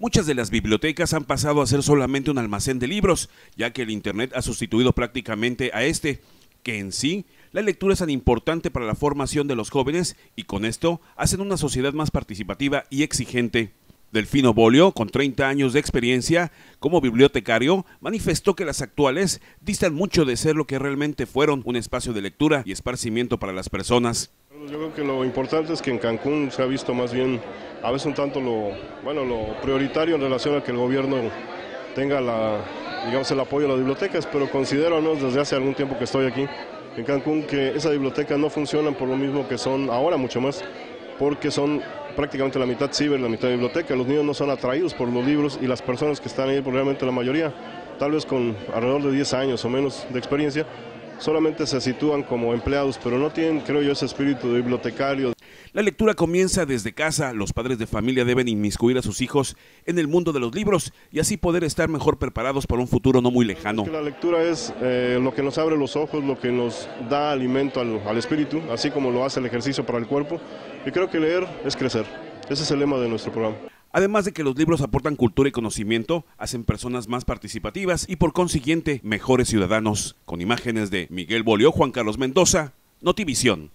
Muchas de las bibliotecas han pasado a ser solamente un almacén de libros, ya que el Internet ha sustituido prácticamente a este, que en sí la lectura es tan importante para la formación de los jóvenes y con esto hacen una sociedad más participativa y exigente. Delfino Bolio, con 30 años de experiencia como bibliotecario, manifestó que las actuales distan mucho de ser lo que realmente fueron un espacio de lectura y esparcimiento para las personas. Yo creo que lo importante es que en Cancún se ha visto más bien, a veces un tanto lo, bueno, lo prioritario en relación a que el gobierno tenga la, digamos, el apoyo a las bibliotecas, pero considero, ¿no? desde hace algún tiempo que estoy aquí en Cancún, que esas bibliotecas no funcionan por lo mismo que son ahora mucho más, porque son prácticamente la mitad ciber, la mitad biblioteca. Los niños no son atraídos por los libros y las personas que están ahí, probablemente la mayoría, tal vez con alrededor de 10 años o menos de experiencia, solamente se sitúan como empleados, pero no tienen, creo yo, ese espíritu de bibliotecario. La lectura comienza desde casa. Los padres de familia deben inmiscuir a sus hijos en el mundo de los libros y así poder estar mejor preparados para un futuro no muy lejano. La lectura es eh, lo que nos abre los ojos, lo que nos da alimento al, al espíritu, así como lo hace el ejercicio para el cuerpo. Y creo que leer es crecer. Ese es el lema de nuestro programa. Además de que los libros aportan cultura y conocimiento, hacen personas más participativas y por consiguiente mejores ciudadanos. Con imágenes de Miguel Bolio, Juan Carlos Mendoza, Notivisión.